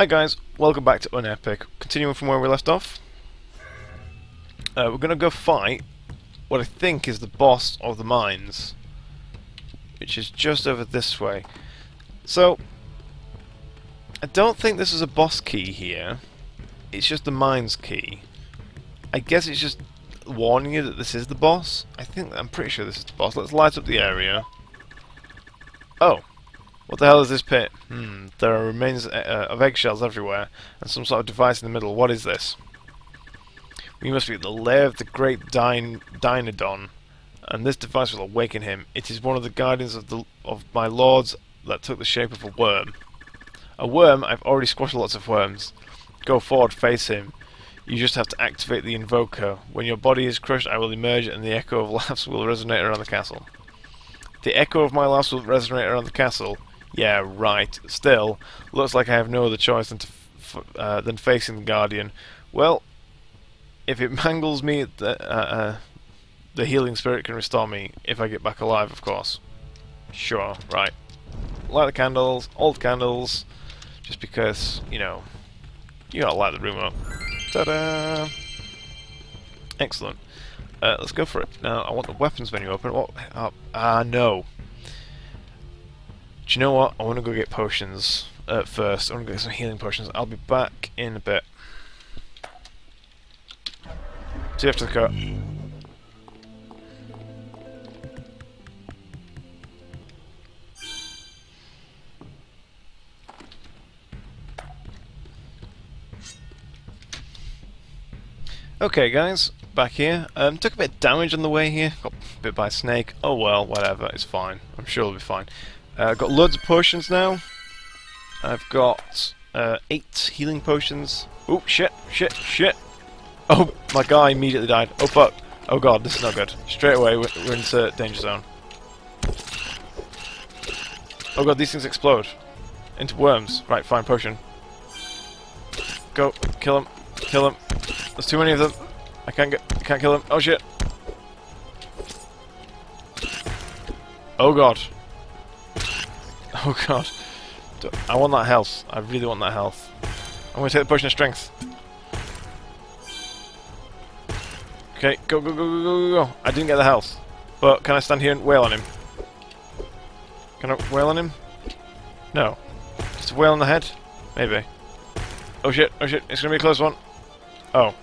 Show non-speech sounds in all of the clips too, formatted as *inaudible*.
Hi guys, welcome back to Unepic. Continuing from where we left off. Uh, we're going to go fight what I think is the boss of the mines. Which is just over this way. So, I don't think this is a boss key here. It's just the mines key. I guess it's just warning you that this is the boss. I think, I'm pretty sure this is the boss. Let's light up the area. Oh, what the hell is this pit? Hmm, there are remains uh, of eggshells everywhere, and some sort of device in the middle. What is this? We must be at the lair of the great Dyn Dynodon, and this device will awaken him. It is one of the guardians of the of my lords that took the shape of a worm. A worm? I've already squashed lots of worms. Go forward, face him. You just have to activate the invoker. When your body is crushed, I will emerge, and the echo of laughs will resonate around the castle. The echo of my laughs will resonate around the castle. Yeah, right. Still, looks like I have no other choice than to uh, than facing the Guardian. Well, if it *laughs* mangles me, the, uh, uh, the healing spirit can restore me if I get back alive, of course. Sure, right. Light the candles, old candles, just because, you know, you gotta light the room up. Ta-da! Excellent. Uh, let's go for it. Now, I want the weapons menu open. What? Ah, uh, no. Do you know what? I want to go get potions uh, first. I want to get some healing potions. I'll be back in a bit. See you after the cut. Okay guys, back here. Um, took a bit of damage on the way here. Got bit by a snake. Oh well, whatever, it's fine. I'm sure it'll be fine. Uh, got loads of potions now. I've got uh, eight healing potions. Oh shit, shit, shit. Oh, my guy immediately died. Oh fuck. Oh god, this is not good. Straight away, we're, we're into danger zone. Oh god, these things explode. Into worms. Right, fine, potion. Go, kill him, kill him. There's too many of them. I can't get, I can't kill him. Oh shit. Oh god. *laughs* Oh god. I want that health. I really want that health. I'm going to take the potion of strength. Okay, go, go, go, go, go, go. I didn't get the health. But can I stand here and wail on him? Can I wail on him? No. Just wail on the head? Maybe. Oh shit, oh shit, it's going to be a close one. Oh.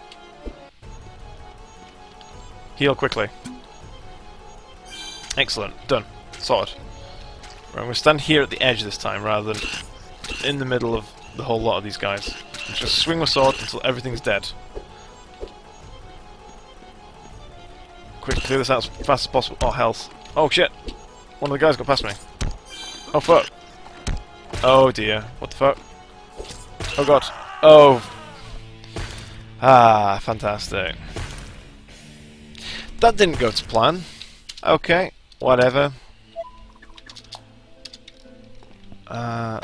Heal quickly. Excellent. Done. Sorted. Right, I'm going to stand here at the edge this time rather than in the middle of the whole lot of these guys. Just swing my sword until everything's dead. Quick, clear this out as fast as possible. Oh, health. Oh, shit! One of the guys got past me. Oh, fuck. Oh, dear. What the fuck? Oh, God. Oh. Ah, fantastic. That didn't go to plan. Okay, whatever. Uh,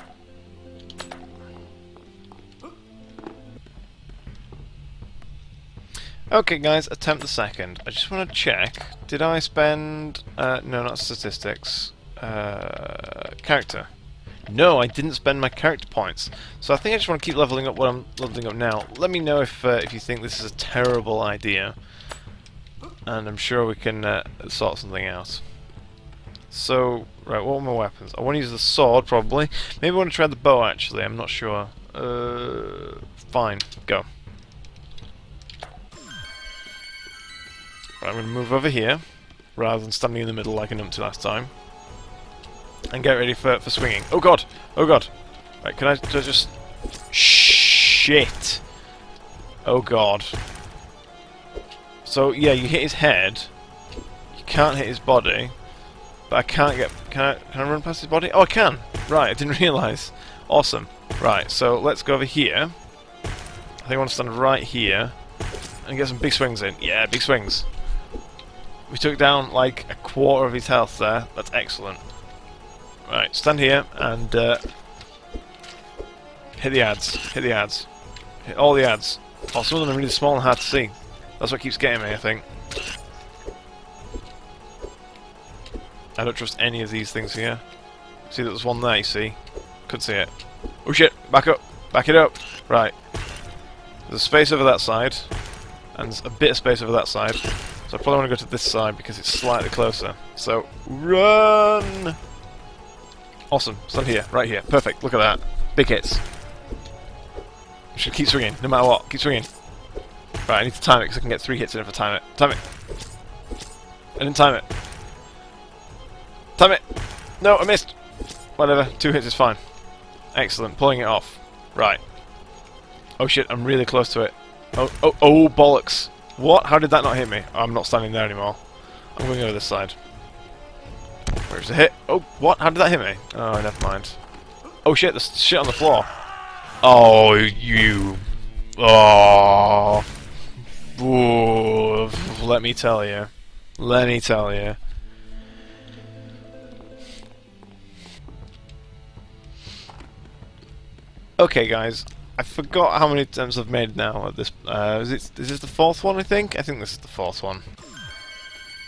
okay guys, attempt the second. I just want to check. Did I spend... Uh, no, not statistics. Uh, character. No, I didn't spend my character points. So I think I just want to keep leveling up what I'm leveling up now. Let me know if uh, if you think this is a terrible idea. And I'm sure we can uh, sort something out. So, right, what are my weapons? I want to use the sword, probably. Maybe I want to try the bow, actually. I'm not sure. Uh, fine, go. Right, I'm going to move over here, rather than standing in the middle like I numpty last time. And get ready for, for swinging. Oh god! Oh god! Right, can I, can I just... Shit! Oh god. So, yeah, you hit his head. You can't hit his body. But I can't get... Can I, can I run past his body? Oh, I can! Right, I didn't *laughs* realise. Awesome. Right, so let's go over here. I think I want to stand right here. And get some big swings in. Yeah, big swings. We took down like a quarter of his health there. That's excellent. Right, stand here and uh, hit the ads. Hit the ads. Hit all the ads. Oh, some of them are really small and hard to see. That's what keeps getting me, I think. I don't trust any of these things here. See, there's one there, you see? Could see it. Oh shit, back up. Back it up. Right. There's a space over that side, and there's a bit of space over that side. So I probably want to go to this side because it's slightly closer. So, run! Awesome. Stand here. Right here. Perfect. Look at that. Big hits. Should keep swinging, no matter what. Keep swinging. Right, I need to time it because I can get three hits in if I time it. Time it. I didn't time it. Time it! No, I missed! Whatever, two hits is fine. Excellent, pulling it off. Right. Oh shit, I'm really close to it. Oh, oh, oh, bollocks. What? How did that not hit me? I'm not standing there anymore. I'm going over this side. Where's the hit? Oh, what? How did that hit me? Oh, never mind. Oh shit, there's shit on the floor. Oh, you... Oh... Ooh, let me tell you. Let me tell you. Okay, guys. I forgot how many attempts I've made now at this. Uh, is, it, is this the fourth one, I think? I think this is the fourth one.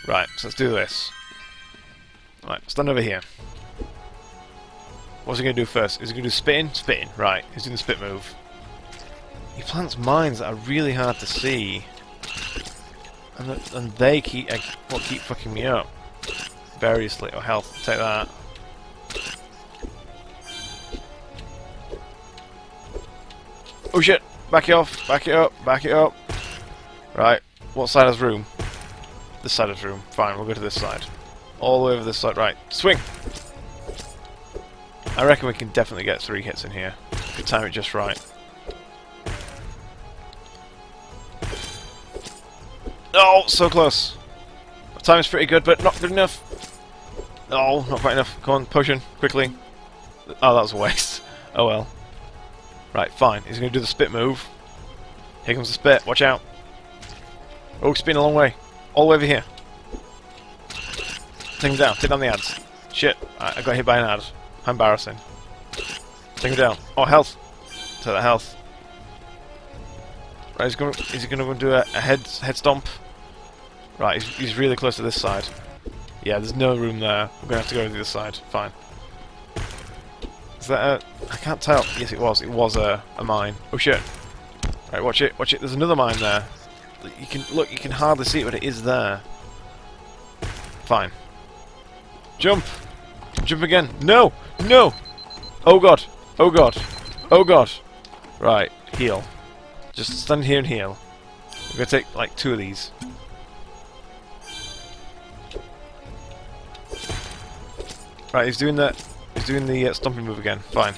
Right, so let's do this. Right, stand over here. What's he going to do first? Is he going to do spitting? Spitting, right. He's doing the spit move. He plants mines that are really hard to see. And, and they keep uh, what keep fucking me up. Variously. Oh, health. Take that. Oh shit! Back it off, back it up, back it up. Right, what side has room? This side has room. Fine, we'll go to this side. All the way over this side. Right, swing! I reckon we can definitely get three hits in here. If we time it just right. Oh, so close. The time is pretty good, but not good enough. Oh, not quite enough. Come on, potion, quickly. Oh, that was a waste. *laughs* Oh well. Right, fine. He's going to do the spit move. Here comes the spit. Watch out. Oh, spin a long way. All the way over here. Take him down. Take down the ads. Shit. I, I got hit by an ad. How embarrassing. Take him down. Oh, health. Take that health. Right, he's going. Is he going to do a, a head head stomp? Right, he's, he's really close to this side. Yeah, there's no room there. We're going to have to go to the other side. Fine. Is that a... I can't tell. Yes, it was. It was a, a mine. Oh, shit. Right, watch it. Watch it. There's another mine there. You can... Look, you can hardly see it, but it is there. Fine. Jump! Jump again. No! No! Oh, God. Oh, God. Oh, God. Right. Heal. Just stand here and heal. We're going to take, like, two of these. Right, he's doing that doing the uh, stomping move again. Fine.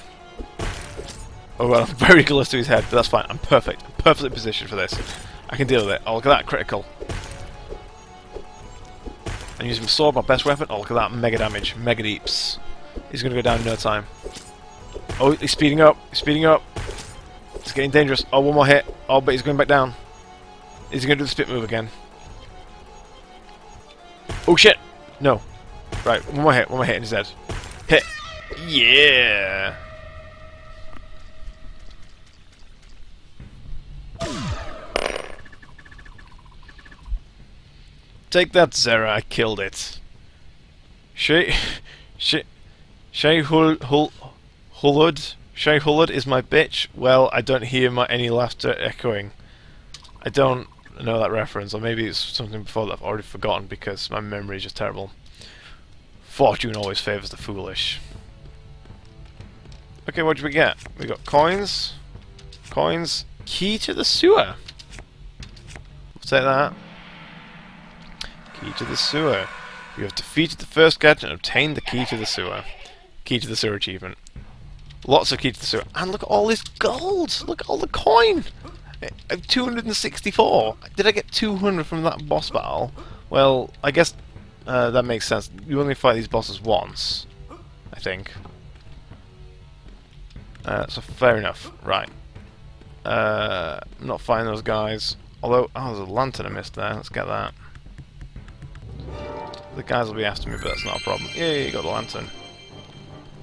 Oh well, I'm *laughs* very close to his head, but that's fine. I'm perfect. I'm perfectly positioned for this. I can deal with it. Oh, look at that critical. I'm using my sword, my best weapon. Oh, look at that. Mega damage. Mega deeps. He's going to go down in no time. Oh, he's speeding up. He's speeding up. It's getting dangerous. Oh, one more hit. Oh, but he's going back down. Is he going to do the spit move again? Oh, shit. No. Right, one more hit. One more hit and he's dead. Hit. Yeah! Take that, Zera, I killed it. Shay... *laughs* Shay... Shay Hul... Hul... Hulud? Hulud is my bitch? Well, I don't hear my any laughter echoing. I don't know that reference, or maybe it's something before that I've already forgotten because my memory is just terrible. Fortune always favours the foolish. Okay, what did we get? We got coins. Coins. Key to the sewer. We'll take that. Key to the sewer. You have defeated the first gadget and obtained the key to the sewer. Key to the sewer achievement. Lots of key to the sewer. And look at all this gold! Look at all the coin! I have 264. Did I get 200 from that boss battle? Well, I guess uh, that makes sense. You only fight these bosses once, I think. Uh, so fair enough. Right. Uh, not fighting those guys. Although, oh, there's a lantern I missed there. Let's get that. The guys will be after me, but that's not a problem. Yeah, you got the lantern.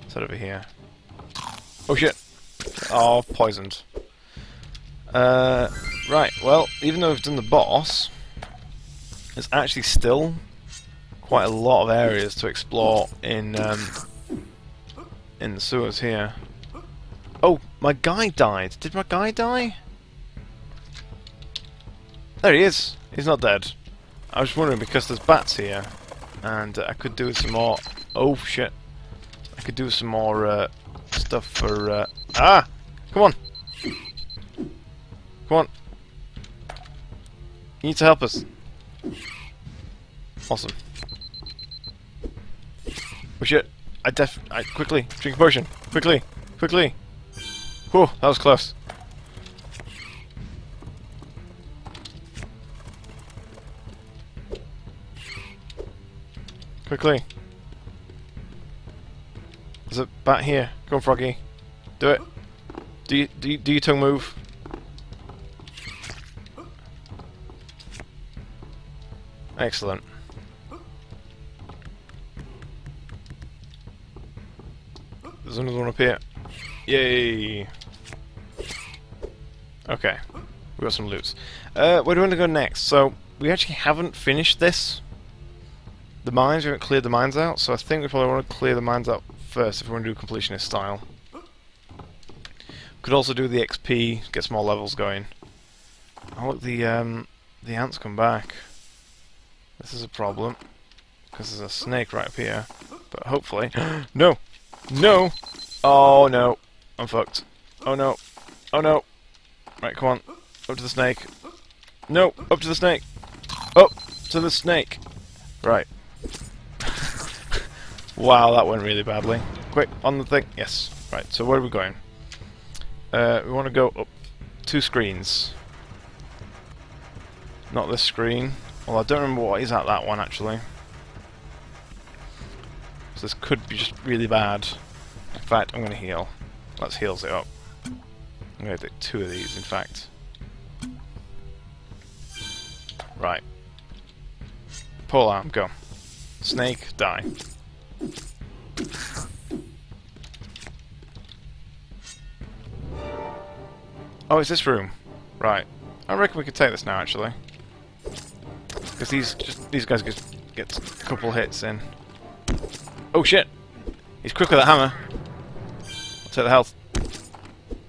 It's Set over here. Oh shit! Oh, poisoned. Uh, right, well, even though we've done the boss, there's actually still quite a lot of areas to explore in um, in the sewers here. My guy died. Did my guy die? There he is. He's not dead. I was wondering because there's bats here, and uh, I could do some more. Oh shit! I could do some more uh, stuff for. Uh, ah! Come on! Come on! You need to help us. Awesome. Oh shit! I def. I quickly drink a potion. Quickly, quickly. Whew, that was close. Quickly. There's a bat here. Come on, Froggy. Do it. Do you, do you, do your tongue move? Excellent. There's another one up here. Yay! Okay. We got some loot. Uh, where do we want to go next? So, we actually haven't finished this. The mines, we haven't cleared the mines out, so I think we probably want to clear the mines out first if we want to do completionist style. Could also do the XP, get some more levels going. Oh look, the um, the ants come back. This is a problem because there's a snake right up here. But hopefully, *gasps* no, no, oh no, I'm fucked. Oh no, oh no. Right, come on, up to the snake. No, up to the snake. Up to the snake. Right. *laughs* wow, that went really badly. Quick, on the thing. Yes. Right, so where are we going? Uh, we want to go up two screens. Not this screen. Well, I don't remember what is at that one, actually. So this could be just really bad. In fact, I'm going to heal. Let's heals it up. I'm going to do two of these, in fact. Right. Pull arm, go. Snake, die. Oh, it's this room. Right. I reckon we could take this now, actually. Because these just these guys just get a couple hits in. Oh shit! He's quick with hammer. I'll take the health.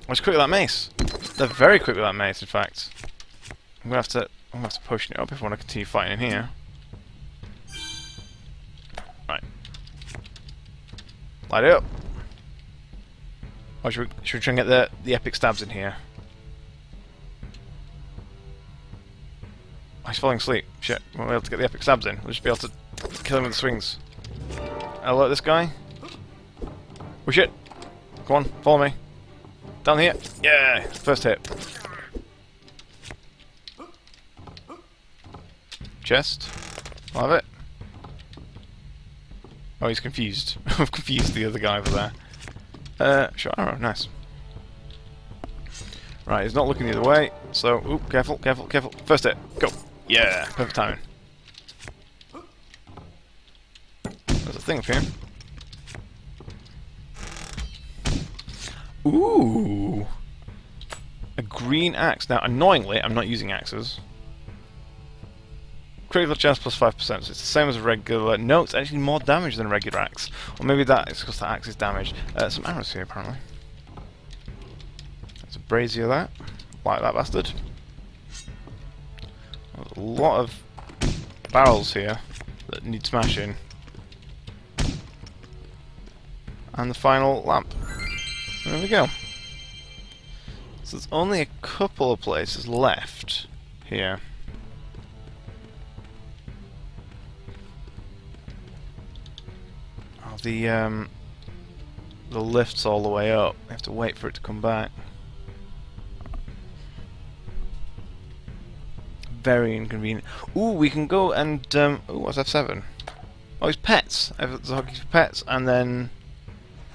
He's quick with that mace. They're very quick with that mace, in fact. I'm gonna have to I'm gonna have to push it up if I want to continue fighting in here. Right. Light it up. Oh, should we, should we try and get the, the epic stabs in here? He's falling asleep. Shit, we won't be able to get the epic stabs in. We'll just be able to kill him with the swings. Alert this guy. Oh shit! Come on, follow me. Down here. Yeah! First hit. Chest. Have it. Oh, he's confused. *laughs* I've confused the other guy over there. Uh, sure, arrow, nice. Right, he's not looking the other way, so, oop, careful, careful, careful. First hit, go! Yeah, perfect timing. There's a thing up here. Ooh! A green axe. Now, annoyingly, I'm not using axes. Critical chance plus 5%, so it's the same as a regular... No, it's actually more damage than a regular axe. Or maybe that is because the axe is damaged. Uh, some arrows here, apparently. There's a brazier there. Like that bastard. There's a lot of barrels here that need smashing. And the final lamp. There we go. So there's only a couple of places left here. Oh, the um, the lift's all the way up. I have to wait for it to come back. very inconvenient. Ooh, we can go and um, ooh, what's F7? Oh, it's pets. It's hotkey for pets, and then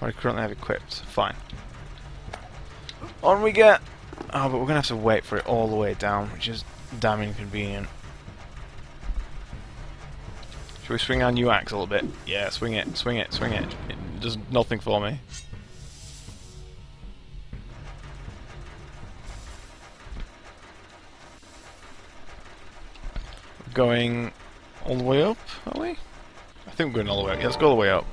what I currently have equipped. Fine. On we get. Oh, but we're gonna have to wait for it all the way down, which is damn inconvenient. Should we swing our new axe a little bit? Yeah, swing it, swing it, swing it. It does nothing for me. going all the way up, are we? I think we're going all the way up. Yeah, let's go all the way up.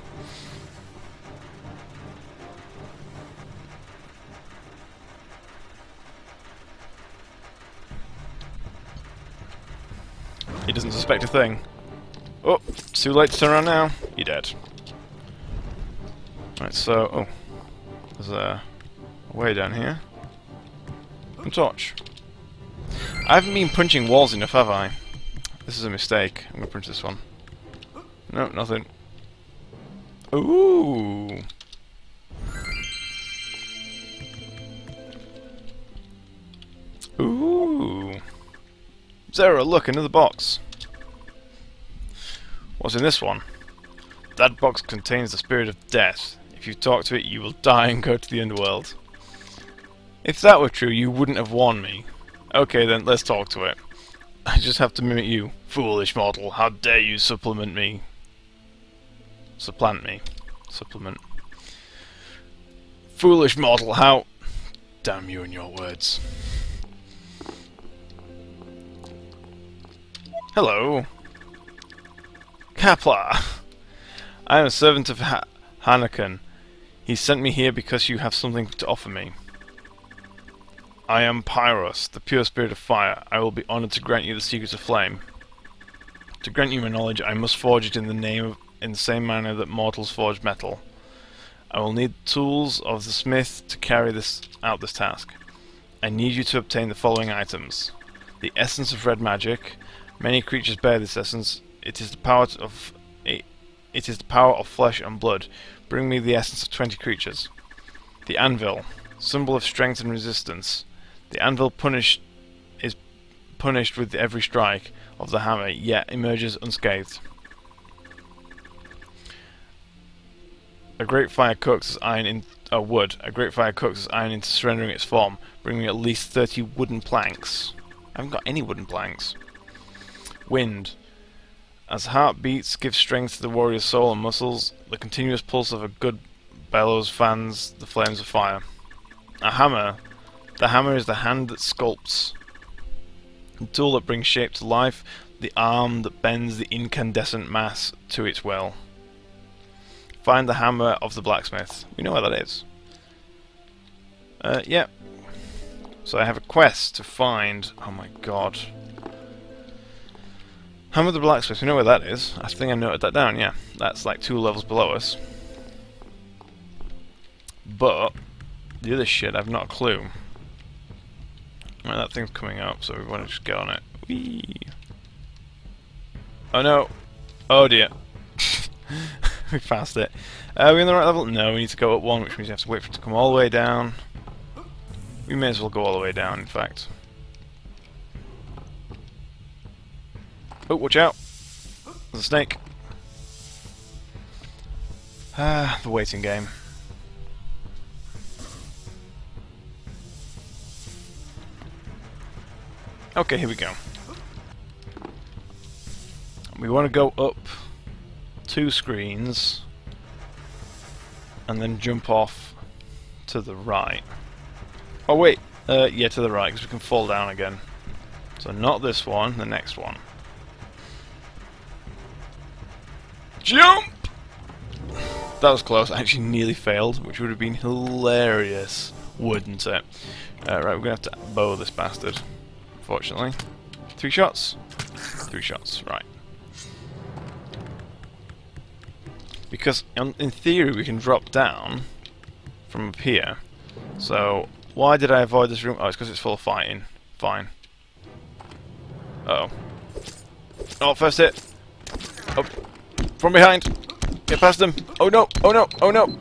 He doesn't suspect a thing. Oh, too late to turn around now. You're dead. Right, so... Oh. There's a, way down here. A torch. I haven't been punching walls enough, have I? This is a mistake. I'm gonna punch this one. No, nothing. Ooh! Zara, look, another box. What's in this one? That box contains the spirit of death. If you talk to it, you will die and go to the underworld. If that were true, you wouldn't have warned me. Okay then, let's talk to it. I just have to mimic you. Foolish mortal, how dare you supplement me? Supplant me. Supplement. Foolish mortal, how... Damn you and your words. Hello. Qapla'. I am a servant of ha Hanakan. He sent me here because you have something to offer me. I am Pyros, the pure spirit of fire. I will be honored to grant you the secrets of flame. To grant you my knowledge, I must forge it in the name of, in the same manner that mortals forge metal. I will need tools of the smith to carry this out this task. I need you to obtain the following items. The essence of red magic. Many creatures bear this essence. It is the power of it, it is the power of flesh and blood. Bring me the essence of twenty creatures. The anvil, symbol of strength and resistance. The anvil punished is punished with every strike of the hammer, yet emerges unscathed. A great fire cooks iron in uh, wood. A great fire cooks iron into surrendering its form, bringing at least 30 wooden planks. I haven't got any wooden planks. Wind. As heart beats give strength to the warrior's soul and muscles, the continuous pulse of a good bellows fans the flames of fire. A hammer the hammer is the hand that sculpts, the tool that brings shape to life, the arm that bends the incandescent mass to its will. Find the hammer of the blacksmith. We know where that is. Uh, yeah. So I have a quest to find... Oh my god. Hammer the blacksmith. We know where that is. I think I noted that down, yeah. That's like two levels below us. But... The other shit, I've not a clue. Right, that thing's coming up, so we want to just get on it. Whee! Oh no! Oh dear. *laughs* we passed it. Uh, are we on the right level? No, we need to go up one, which means we have to wait for it to come all the way down. We may as well go all the way down, in fact. Oh, watch out! There's a snake. Ah, the waiting game. Okay, here we go. We want to go up two screens and then jump off to the right. Oh wait, uh, yeah, to the right, because we can fall down again. So not this one, the next one. Jump! That was close. I actually nearly failed, which would have been hilarious, wouldn't it? Uh, right, we're going to have to bow this bastard unfortunately. Three shots? Three shots, right. Because in theory we can drop down from up here. So, why did I avoid this room? Oh, it's because it's full of fighting. Fine. Uh oh. Oh, first hit. Oh, from behind. Get past them! Oh no, oh no, oh no.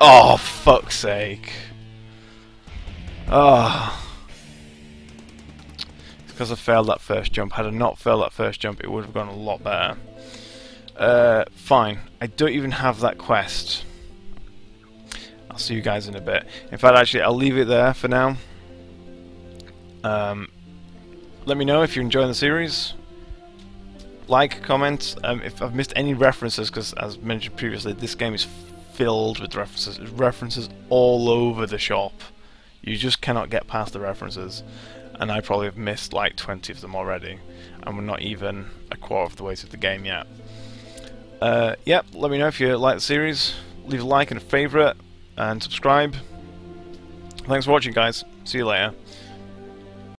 Oh, fuck's sake. Ah. Oh. It's because I failed that first jump. Had I not failed that first jump, it would have gone a lot better. Uh, fine. I don't even have that quest. I'll see you guys in a bit. In fact, actually, I'll leave it there for now. Um, let me know if you're enjoying the series. Like, comment. Um, if I've missed any references, because as mentioned previously, this game is filled with references. References all over the shop. You just cannot get past the references, and I probably have missed like 20 of them already, and we're not even a quarter of the way through the game yet. Uh, yep, let me know if you like the series, leave a like and a favourite, and subscribe. Thanks for watching guys, see you later.